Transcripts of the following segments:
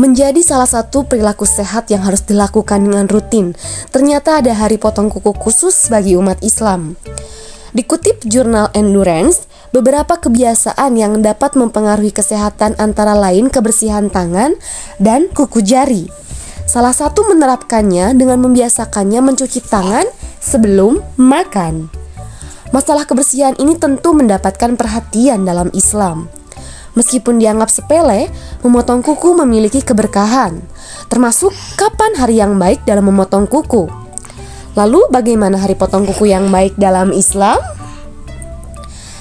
menjadi salah satu perilaku sehat yang harus dilakukan dengan rutin. Ternyata ada hari potong kuku khusus bagi umat Islam. Dikutip jurnal Endurance, beberapa kebiasaan yang dapat mempengaruhi kesehatan antara lain kebersihan tangan dan kuku jari. Salah satu menerapkannya dengan membiasakannya mencuci tangan sebelum makan. Masalah kebersihan ini tentu mendapatkan perhatian dalam Islam. Meskipun dianggap sepele, memotong kuku memiliki keberkahan, termasuk kapan hari yang baik dalam memotong kuku. Lalu bagaimana hari potong kuku yang baik dalam Islam?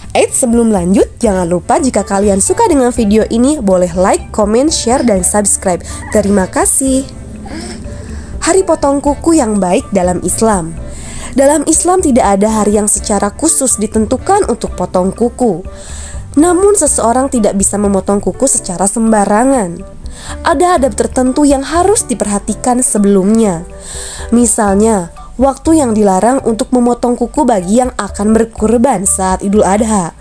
Eits, sebelum lanjut, jangan lupa jika kalian suka dengan video ini, boleh like, comment, share, dan subscribe. Terima kasih. Hari potong kuku yang baik dalam Islam. Dalam Islam tidak ada hari yang secara khusus ditentukan untuk potong kuku. Namun seseorang tidak bisa memotong kuku secara sembarangan. Ada adab tertentu yang harus diperhatikan sebelumnya. Misalnya, waktu yang dilarang untuk memotong kuku bagi yang akan berkurban saat Idul Adha.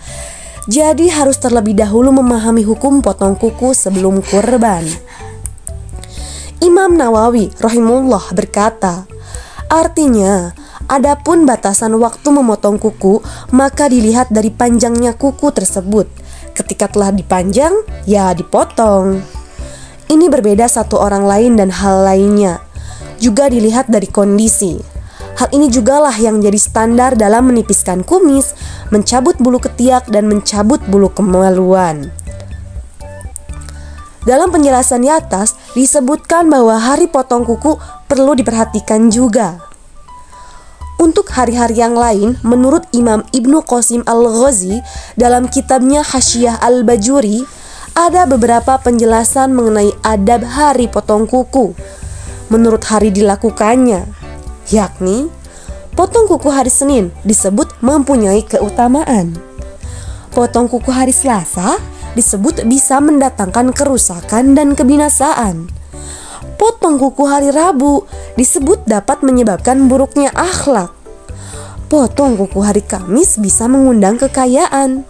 Jadi harus terlebih dahulu memahami hukum potong kuku sebelum kurban. Imam Nawawi rahimullah berkata, artinya adapun batasan waktu memotong kuku maka dilihat dari panjangnya kuku tersebut. Ketika telah dipanjang, ya dipotong. Ini berbeda satu orang lain dan hal lainnya. Juga dilihat dari kondisi. Hal ini jugalah yang jadi standar dalam menipiskan kumis, mencabut bulu ketiak, dan mencabut bulu kemaluan. Dalam penjelasan di atas disebutkan bahwa hari potong kuku perlu diperhatikan juga. Untuk hari-hari yang lain, menurut Imam Ibnu Qasim Al-Ghazi dalam kitabnya Hasyiah Al-Bajuri, ada beberapa penjelasan mengenai adab hari potong kuku. Menurut hari dilakukannya, yakni potong kuku hari Senin disebut mempunyai keutamaan. Potong kuku hari Selasa disebut bisa mendatangkan kerusakan dan kebinasaan. Potong kuku hari Rabu disebut dapat menyebabkan buruknya akhlak. Potong kuku hari Kamis bisa mengundang kekayaan.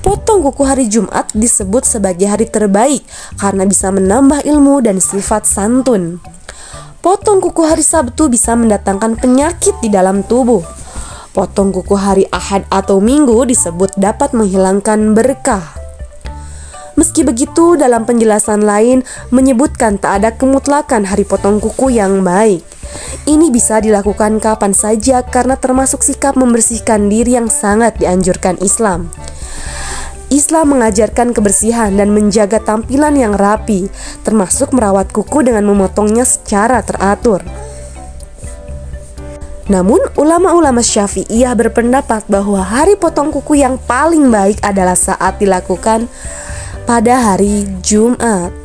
Potong kuku hari Jumat disebut sebagai hari terbaik karena bisa menambah ilmu dan sifat santun. Potong kuku hari Sabtu bisa mendatangkan penyakit di dalam tubuh. Potong kuku hari Ahad atau Minggu disebut dapat menghilangkan berkah. Meski begitu, dalam penjelasan lain menyebutkan tak ada kemutlakan hari potong kuku yang baik. Ini bisa dilakukan kapan saja karena termasuk sikap membersihkan diri yang sangat dianjurkan Islam. Islam mengajarkan kebersihan dan menjaga tampilan yang rapi, termasuk merawat kuku dengan memotongnya secara teratur. Namun, ulama-ulama Syafi'iyah berpendapat bahwa hari potong kuku yang paling baik adalah saat dilakukan pada hari Jumat.